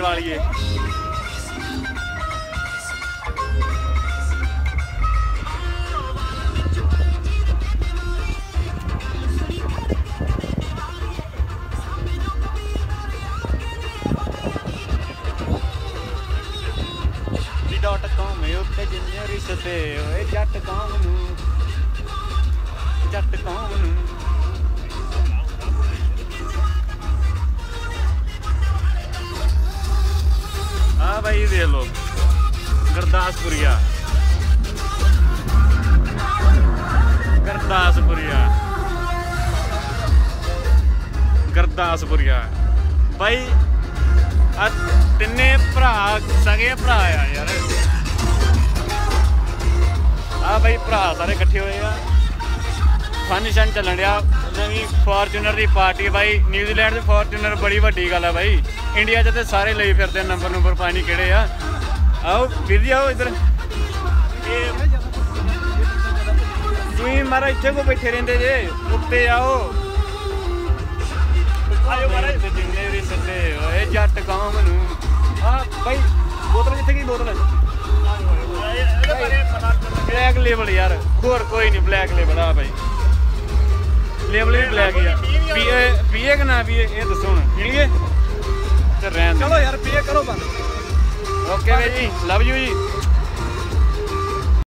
ਵਾਲੀਏ ਵੀ dot com ਉੱਤੇ ਜਿੰਨੇ ਰਿਸ਼ਤੇ ਓਏ ਜੱਟ ਕਾਮ ਨੂੰ ਜੱਟ ਕਾਮ शहीद ये लोग। गुरदासपुरिया। गुरदासपुरिया। गुरदासपुरिया। भाई तिने भ्रा, सगे भा यार। आ भाई, भ्रा सारे कट्ठे होए आ ਫੰਕਸ਼ਨ ਚੱਲਣ ਡਿਆ। ਨਵੀਂ ਫੋਰਚੂਨਰ ਦੀ ਪਾਰਟੀ ਬਾਈ। ਨਿਊਜ਼ੀਲੈਂਡ ਦੇ ਫੋਰਚੂਨਰ ਬੜੀ ਵੱਡੀ ਗੱਲ ਆ ਬਾਈ। ਇੰਡੀਆ 'ਚ ਤੇ ਸਾਰੇ ਲਈ ਫਿਰਦੇ ਨੰਬਰ ਨੰਬਰ ਪਾਣੀ ਕਿਹੜੇ ਆ। ਆਓ ਵੀਰ ਜੀ ਆਓ ਇੱਧਰ। ਤੁਸੀਂ ਮਾਰਾ ਇੱਥੇ ਕੋ ਬੈਠੇ ਰਹਿੰਦੇ ਜੇ। ਉੱਤੇ ਆਓ। ਆਇਓ ਮਾਰਾ ਜਿੰਨੇ ਵੀ ਸੱਦੇ ਓਏ ਜੱਟ ਕੌਮ ਨੂੰ। ਆ ਬਾਈ ਬੋਤਲ ਕਿੱਥੇ ਗਈ ਬੋਤਲ? ਬਲੈਕ ਲੇਬਲ ਯਾਰ। ਹੋਰ ਕੋਈ ਨਹੀਂ ਬਲੈਕ ਲੇਬਲ ਆ ਬਾਈ। ਲੇਬਲ ਵੀ ਬਲੈਕ ਹੀ ਆ। ਪੀਏ ਪੀਏ ਕਿ ਨਾ ਪੀਏ ਇਹ ਦੱਸੋ ਹੁਣ। ਪੀਣਗੇ ਤੇ ਰਹਿਣ ਦੇ ਚਲੋ ਯਾਰ ਪੀਏ ਕਰੋ ਬੰਦ। ਓਕੇ ਜੀ ਲਵ ਯੂ ਜੀ।